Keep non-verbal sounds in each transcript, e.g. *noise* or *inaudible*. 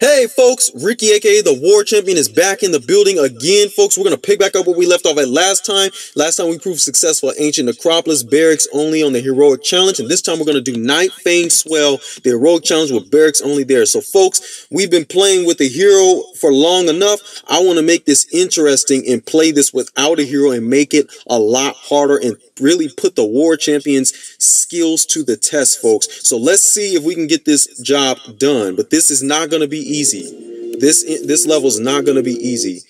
Hey folks, Ricky aka the War Champion is back in the building again. Folks, we're gonna pick back up where we left off at last time. Last time we proved successful Ancient Necropolis, barracks only on the Heroic Challenge, and this time we're gonna do Nightfang Swale, the Heroic Challenge with barracks only there. So folks, we've been playing with a hero for long enough. I wanna make this interesting and play this without a hero and make it a lot harder and really put the War Champion's skills to the test, folks. So let's see if we can get this job done. But this is not gonna be easy. This this level is not going to be easy.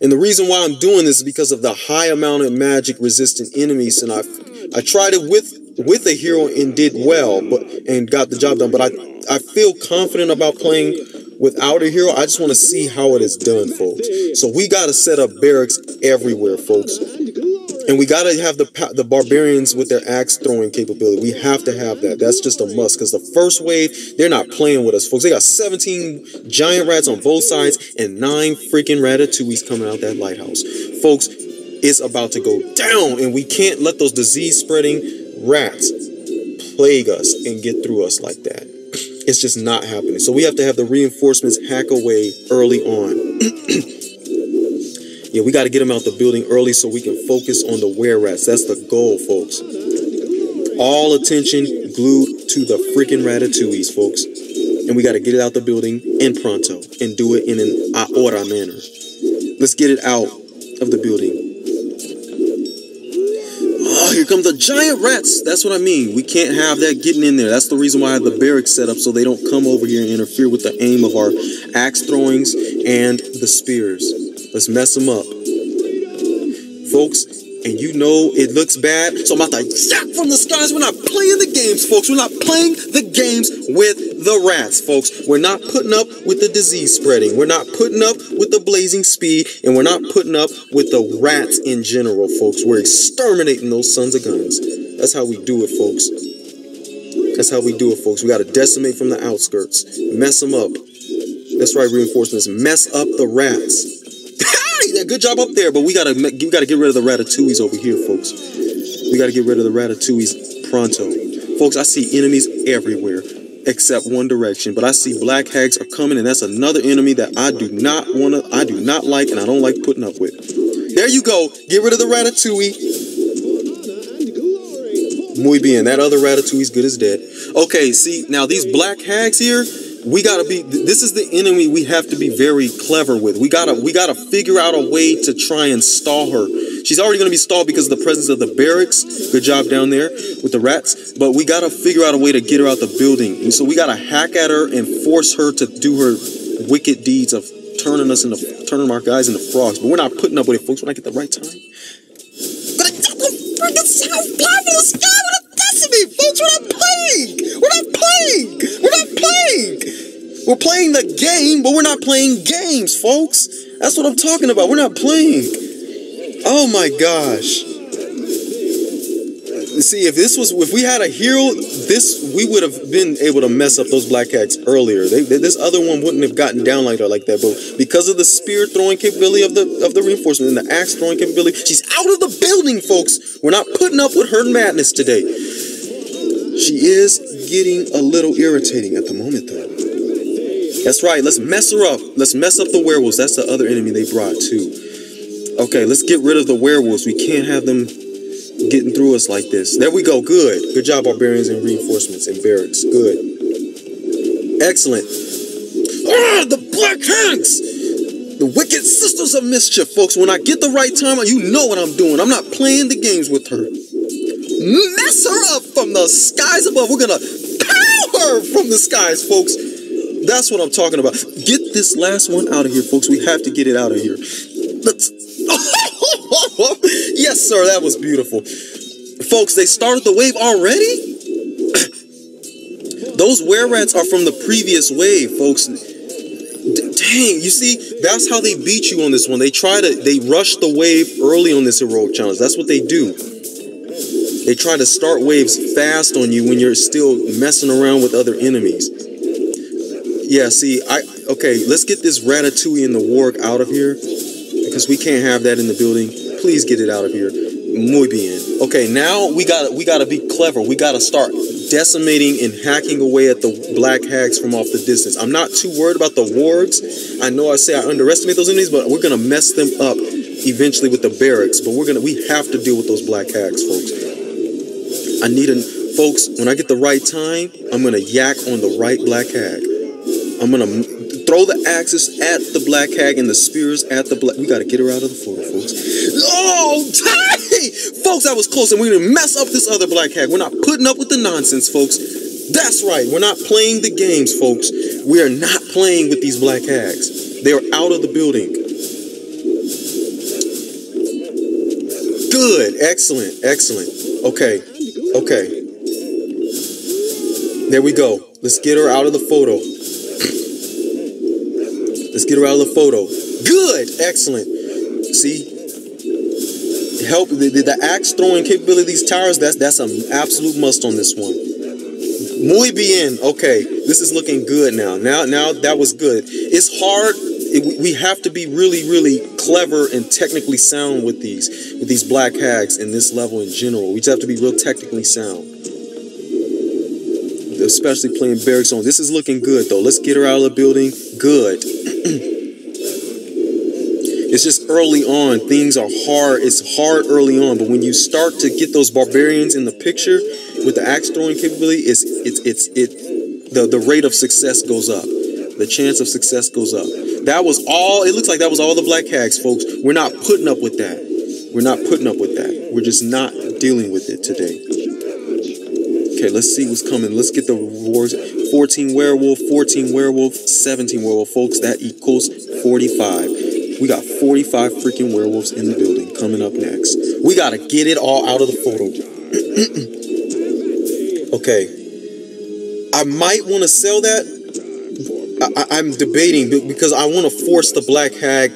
And the reason why I'm doing this is because of the high amount of magic resistant enemies. And I I tried it with with a hero and did well, but and got the job done. But I I feel confident about playing without a hero. I just want to see how it is done, folks. So we got to set up barracks everywhere, folks. And we got to have the the barbarians with their axe throwing capability. We have to have that. That's just a must because the first wave, they're not playing with us, folks. They got 17 giant rats on both sides and nine freaking ratatouilles coming out that lighthouse. Folks, it's about to go down and we can't let those disease spreading rats plague us and get through us like that. It's just not happening. So we have to have the reinforcements hack away early on. *clears throat* Yeah, we got to get them out the building early so we can focus on the were rats. That's the goal, folks. All attention glued to the freaking ratatouilles, folks. And we got to get it out the building in pronto and do it in an ahora manner. Let's get it out of the building. Oh, here come the giant rats. That's what I mean. We can't have that getting in there. That's the reason why I have the barracks set up so they don't come over here and interfere with the aim of our axe throwings and the spears. Let's mess them up. Folks, and you know it looks bad, so I'm about to zap from the skies. We're not playing the games, folks. We're not playing the games with the rats, folks. We're not putting up with the disease spreading. We're not putting up with the blazing speed, and we're not putting up with the rats in general, folks. We're exterminating those sons of guns. That's how we do it, folks. That's how we do it, folks. We got to decimate from the outskirts, mess them up. That's right, reinforcements. Mess up the rats good job up there, but we gotta we gotta get rid of the ratatouilles over here, folks. We gotta get rid of the ratatouilles pronto, folks. I see enemies everywhere except one direction, but I see black hags are coming, and that's another enemy that I do not wanna, I do not like, and I don't like putting up with. There you go. Get rid of the ratatouille. Muy bien. That other ratatouille's good as dead. Okay, see now these black hags here we gotta be this is the enemy we have to be very clever with. We gotta we gotta figure out a way to try and stall her. She's already gonna be stalled because of the presence of the barracks. Good job down there with the rats. But we gotta figure out a way to get her out the building. And so we gotta hack at her and force her to do her wicked deeds of turning us into turning our guys into frogs. But we're not putting up with it folks. When i get the right time. Sky with a destiny folks. We're not playing. We're not playing. We're playing we're playing the game, but we're not playing games, folks. That's what I'm talking about. We're not playing. Oh my gosh. See, if this was, if we had a hero, this we would have been able to mess up those black hags earlier. They, this other one wouldn't have gotten down like that, like that. But because of the spear throwing capability of the of the reinforcement and the axe throwing capability, she's out of the building, folks. We're not putting up with her madness today. She is getting a little irritating at the moment, though. That's right. Let's mess her up. Let's mess up the werewolves. That's the other enemy they brought too. Okay, let's get rid of the werewolves. We can't have them getting through us like this. There we go. Good. Good job, barbarians and reinforcements and barracks. Good. Excellent. Ah, the black hags! The wicked sisters of mischief, folks. When I get the right time, you know what I'm doing. I'm not playing the games with her. Mess her up the skies above. We're gonna power from the skies, folks. That's what I'm talking about. Get this last one out of here, folks. We have to get it out of here. Let's. *laughs* yes, sir. That was beautiful. Folks, they started the wave already? *clears throat* Those were rats are from the previous wave, folks. Dang, you see, that's how they beat you on this one. They try to, they rush the wave early on this heroic challenge. That's what they do. They try to start waves fast on you when you're still messing around with other enemies. Yeah, see, I okay, let's get this ratatouille and the warg out of here because we can't have that in the building. Please get it out of here. Muy bien. Okay, now we got we got to be clever. We got to start decimating and hacking away at the black hags from off the distance. I'm not too worried about the wargs. I know I say I underestimate those enemies, but we're gonna mess them up eventually with the barracks. But we're gonna we have to deal with those black hags, folks. I need a folks. When I get the right time, I'm gonna yak on the right black hag. I'm gonna throw the axes at the black hag and the spears at the black. We gotta get her out of the photo, folks. Oh, hey, folks, that was close, and we're gonna mess up this other black hag. We're not putting up with the nonsense, folks. That's right. We're not playing the games, folks. We are not playing with these black hags. They are out of the building. Good. Excellent. Excellent. Okay. Okay. There we go. Let's get her out of the photo. Let's get her out of the photo. Good. Excellent. See? Help the, the, the axe throwing capability of these towers, that's that's an absolute must on this one. Muy bien. Okay. This is looking good now. Now now that was good. It's hard. It, we have to be really, really clever and technically sound with these with these black hags in this level in general. We just have to be real technically sound especially playing Barracks Zone. This is looking good though. Let's get her out of the building. Good. *clears throat* it's just early on. Things are hard. It's hard early on, but when you start to get those barbarians in the picture with the axe throwing capability, it's it's it's it the the rate of success goes up. The chance of success goes up. That was all. It looks like that was all the black hags, folks. We're not putting up with that. We're not putting up with that. We're just not dealing with it today. Okay, let's see what's coming. Let's get the rewards. 14 werewolf, 14 werewolf, 17 werewolf. Folks, that equals 45. We got 45 freaking werewolves in the building coming up next. We got to get it all out of the photo. *clears throat* okay. I might want to sell that. I, am debating because I want to force the black hag.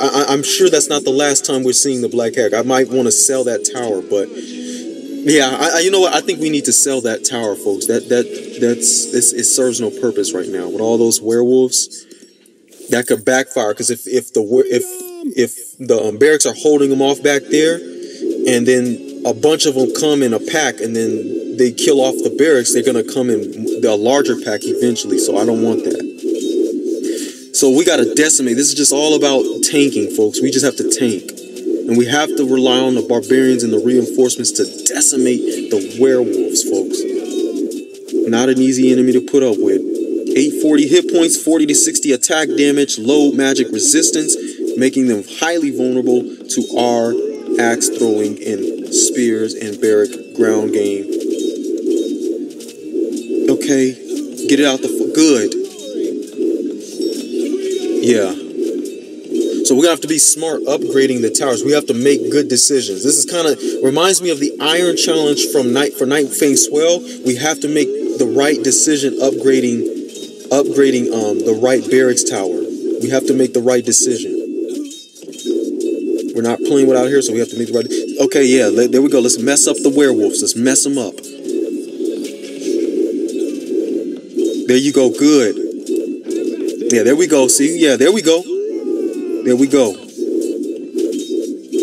I, I'm sure that's not the last time we're seeing the black hag. I might want to sell that tower, but yeah, I, I, you know what? I think we need to sell that tower, folks. That that that's it serves no purpose right now with all those werewolves. That could backfire because if if the if if the um, barracks are holding them off back there, and then a bunch of them come in a pack, and then they kill off the barracks, they're gonna come in the larger pack eventually. So I don't want that. So we got to decimate. This is just all about tanking, folks. We just have to tank. And we have to rely on the barbarians and the reinforcements to decimate the werewolves, folks. Not an easy enemy to put up with. 840 hit points, 40 to 60 attack damage, low magic resistance, making them highly vulnerable to our axe throwing and spears and barrack ground game. Okay, get it out the good. Yeah. So we're gonna have to be smart upgrading the towers. We have to make good decisions. This is kind of reminds me of the Iron Challenge from Night for Nightfang Swale. We have to make the right decision upgrading upgrading um the right barracks tower. We have to make the right decision. We're not playing without here, so we have to make the right. Okay, yeah, there we go. Let's mess up the werewolves. Let's mess them up. There you go. Good. Yeah, there we go. See, yeah, there we go. There we go.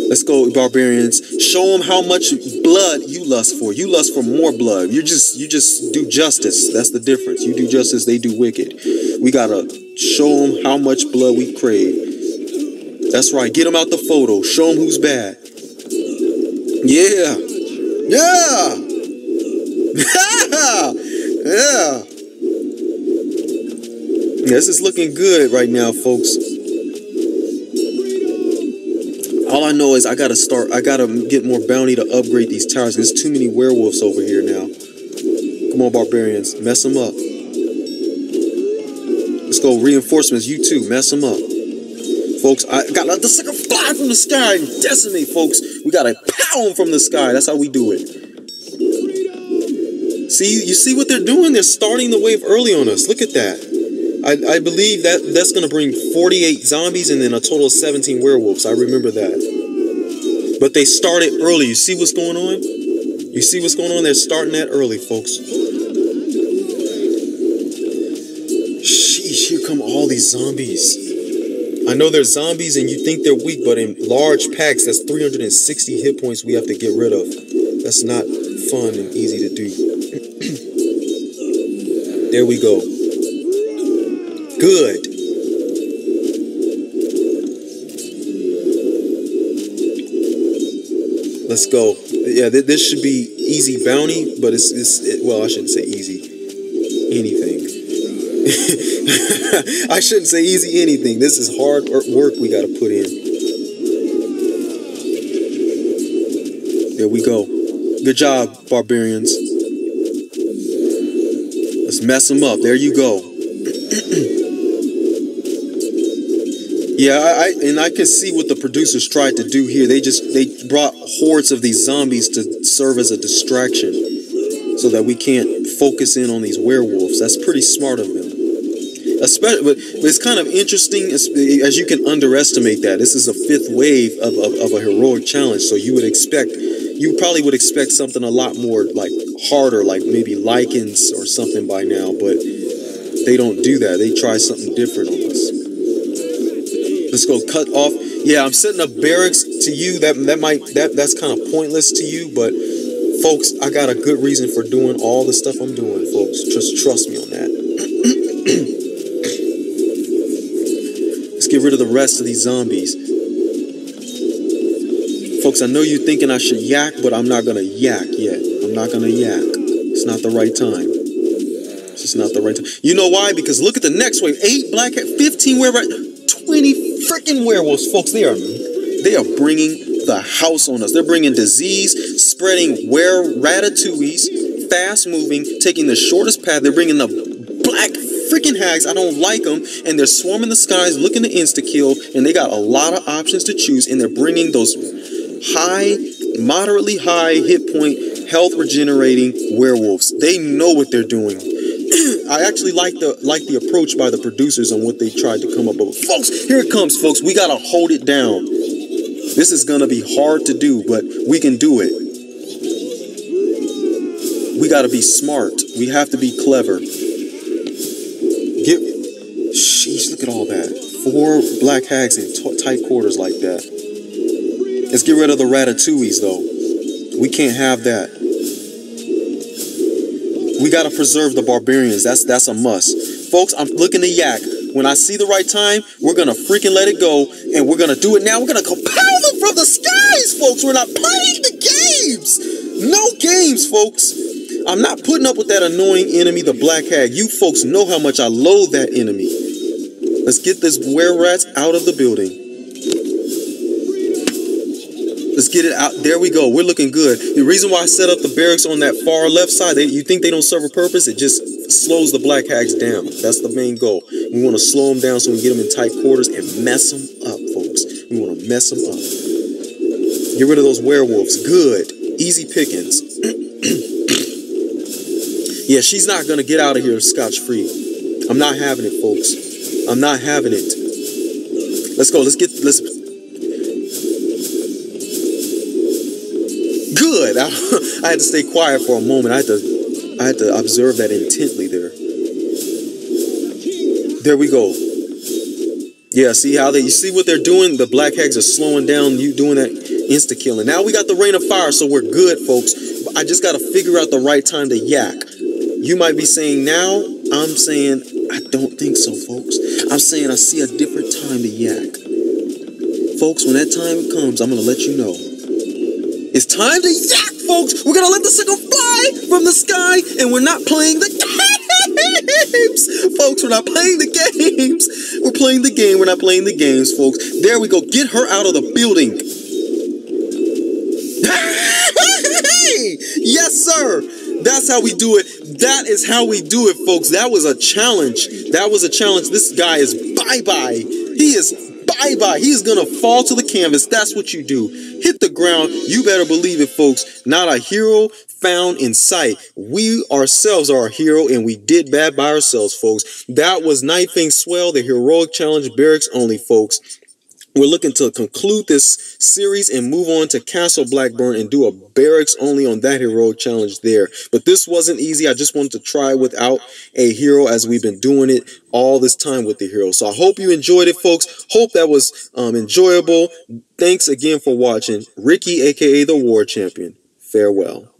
Let's go, barbarians. Show them how much blood you lust for. You lust for more blood. You just you just do justice. That's the difference. You do justice, they do wicked. We gotta show them how much blood we crave. That's right. Get them out the photo. Show them who's bad. Yeah. Yeah. *laughs* yeah. This is looking good right now, folks. All I know is I gotta start. I gotta get more bounty to upgrade these towers. There's too many werewolves over here now. Come on, barbarians, mess them up. Let's go reinforcements. You too, mess them up, folks. I got let the sucker fly from the sky and decimate, folks. We gotta them from the sky. That's how we do it. See, you see what they're doing? They're starting the wave early on us. Look at that. I, I believe that that's going to bring 48 zombies and then a total of 17 werewolves. I remember that. But they started early. You see what's going on? You see what's going on? They're starting that early, folks. Sheesh, here come all these zombies. I know they're zombies and you think they're weak, but in large packs, that's 360 hit points we have to get rid of. That's not fun and easy to do. *clears throat* There we go. Good. Let's go. Yeah, th this should be easy bounty, but it's, it's it, well, I shouldn't say easy anything. *laughs* I shouldn't say easy anything. This is hard work we got to put in. There we go. Good job, barbarians. Let's mess them up. There you go. *clears throat* Yeah, I, and I can see what the producers tried to do here. They just they brought hordes of these zombies to serve as a distraction, so that we can't focus in on these werewolves. That's pretty smart of them. Especially, but it's kind of interesting as, as you can underestimate that. This is a fifth wave of, of, of a heroic challenge, so you would expect, you probably would expect something a lot more like harder, like maybe lycans or something by now, but they don't do that. They try something different Let's go cut off. Yeah, I'm setting up barracks to you. That that might that that's kind of pointless to you, but folks, I got a good reason for doing all the stuff I'm doing, folks. Just trust me on that. *clears throat* Let's get rid of the rest of these zombies. Folks, I know you're thinking I should yak, but I'm not gonna yak yet. I'm not gonna yak. It's not the right time. It's just not the right time. You know why? Because look at the next wave. Eight black hag, 15 where right 20 freaking werewolves, folks. They are they are bringing the house on us. They're bringing disease, spreading were ratatouilles, fast moving, taking the shortest path. They're bringing the black freaking hags. I don't like them, and they're swarming the skies, looking to insta kill. And they got a lot of options to choose, and they're bringing those high, moderately high hit point, health regenerating werewolves. They know what they're doing. *clears throat* I actually like the like the approach by the producers on what they tried to come up with. Folks, here it comes, folks. We gotta hold it down. This is gonna be hard to do, but we can do it. We gotta be smart. We have to be clever. Get, sheesh, look at all that. Four black hags in tight quarters like that. Let's get rid of the ratatouilles, though. We can't have that we got to preserve the barbarians. That's that's a must. Folks, I'm looking to yak. When I see the right time, we're to freaking let it go. And we're to do it now. We're to compel them from the skies, folks. We're not playing the games. No games, folks. I'm not putting up with that annoying enemy, the Black Hag. You folks know how much I loathe that enemy. Let's get this were rats out of the building. Let's get it out. There we go. We're looking good. The reason why I set up the barracks on that far left side, they, you think they don't serve a purpose? It just slows the black hags down. That's the main goal. We want to slow them down so we get them in tight quarters and mess them up, folks. We want to mess them up. Get rid of those werewolves. Good. Easy pickings. *clears throat* yeah, she's not going to get out of here scotch-free. I'm not having it, folks. I'm not having it. Let's go. Let's get, good. I, *laughs* I, had to stay quiet for a moment. I had to, I had to observe that intently there. There we go. Yeah, see how they, you see what they're doing? The black hags are slowing down you doing that insta killing. Now we got the rain of fire, so we're good, folks. I just got to figure out the right time to yak. You might be saying now, I'm saying I don't think so, folks. I'm saying I see a different time to yak. Folks, when that time comes, I'm going to let you know. It's time to yak, folks. We're gonna let the sickle fly from the sky, and we're not playing the games, folks. We're not playing the games. We're playing the game. We're not playing the games, folks. There we go. Get her out of the building. *laughs* yes, sir. That's how we do it. That is how we do it, folks. That was a challenge. That was a challenge. This guy is bye bye. He is He's gonna fall to the canvas. That's what you do hit the ground, you better believe it, folks. Not a hero found in sight. We ourselves are a hero and we did bad by ourselves, folks. That was Fang Swale, the heroic challenge barracks only, folks. We're looking to conclude this series and move on to Castle Blackburn and do a barracks only on that heroic challenge there. But this wasn't easy. I just wanted to try without a hero as we've been doing it all this time with the hero. So I hope you enjoyed it, folks. Hope that was um, enjoyable. Thanks again for watching. Ricky, aka the War Champion. Farewell.